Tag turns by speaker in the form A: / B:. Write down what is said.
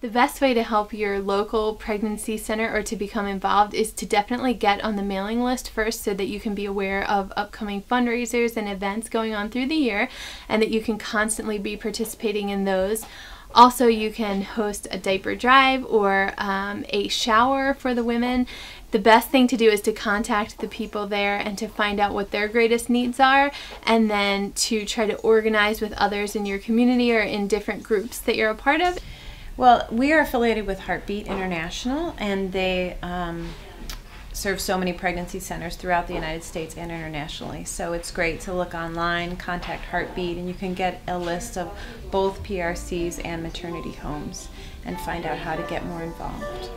A: The best way to help your local pregnancy center or to become involved is to definitely get on the mailing list first so that you can be aware of upcoming fundraisers and events going on through the year and that you can constantly be participating in those. Also, you can host a diaper drive or um, a shower for the women. The best thing to do is to contact the people there and to find out what their greatest needs are, and then to try to organize with others in your community or in different groups that you're a part of.
B: Well, we are affiliated with Heartbeat International, and they um, serve so many pregnancy centers throughout the United States and internationally. So it's great to look online, contact Heartbeat, and you can get a list of both PRCs and maternity homes and find out how to get more involved.